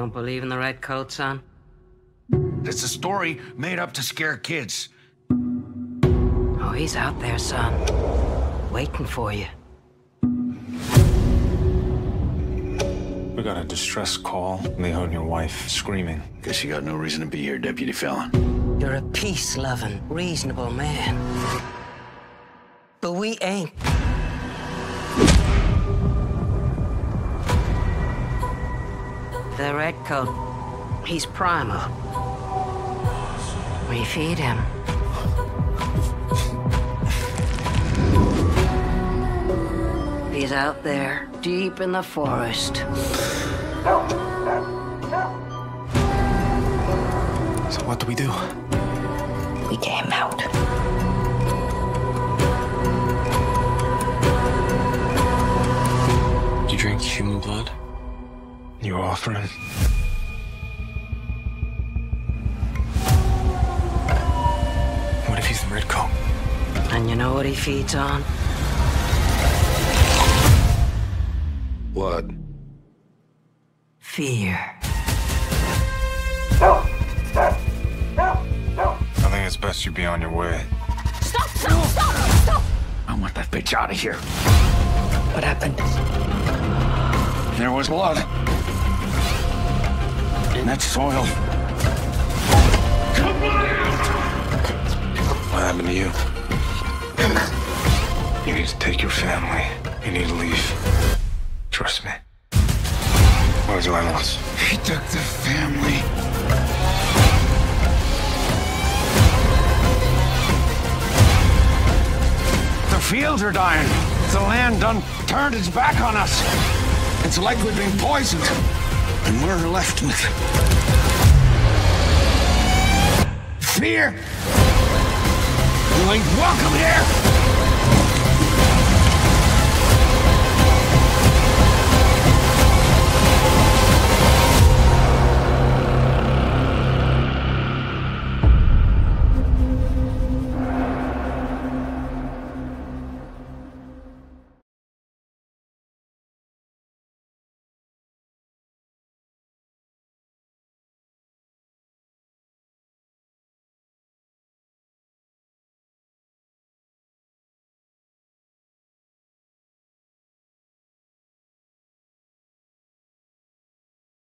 don't believe in the red coat, son? It's a story made up to scare kids. Oh, he's out there, son. Waiting for you. We got a distress call. They and your wife screaming. Guess you got no reason to be here, Deputy Fallon. You're a peace-loving, reasonable man. But we ain't. The red coat, he's primal. We feed him. He's out there, deep in the forest. So what do we do? We get him out. Do you drink human blood? You offer him? What if he's the red coat? And you know what he feeds on? What? Fear. No! No! No! I think it's best you be on your way. Stop, stop, stop, stop! I want that bitch out of here. What happened? There was blood. In that soil. What happened to you? You need to take your family. You need to leave. Trust me. What was Reynolds? He took the family. The fields are dying. The land done turned its back on us. It's like we've been poisoned. And we're left with fear. Ain't welcome here.